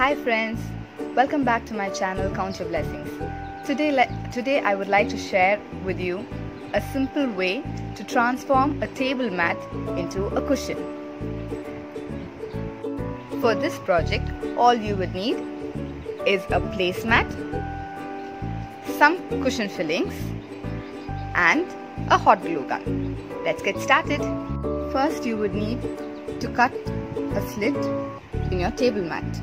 Hi friends, welcome back to my channel Count Your Blessings. Today, today I would like to share with you a simple way to transform a table mat into a cushion. For this project, all you would need is a placemat, some cushion fillings, and a hot glue gun. Let's get started. First, you would need to cut a slit in your table mat.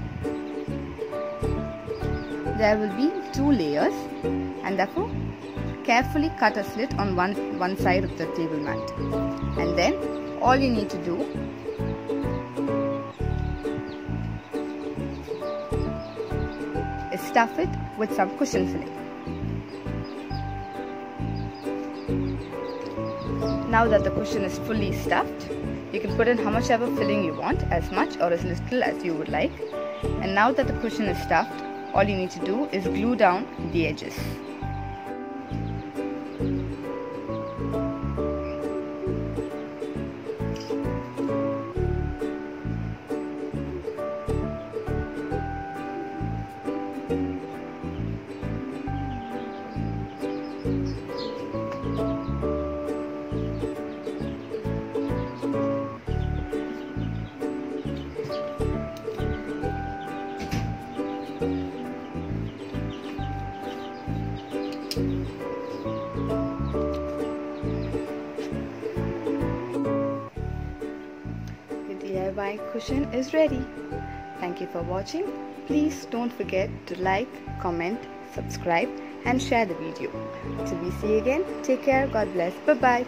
There will be two layers and therefore carefully cut a slit on one, one side of the table mat. And then all you need to do is stuff it with some cushion filling. Now that the cushion is fully stuffed, you can put in how much ever filling you want, as much or as little as you would like. And now that the cushion is stuffed, all you need to do is glue down the edges. The DIY cushion is ready. Thank you for watching. Please don't forget to like, comment, subscribe and share the video. Till we see you again, take care, God bless, bye bye.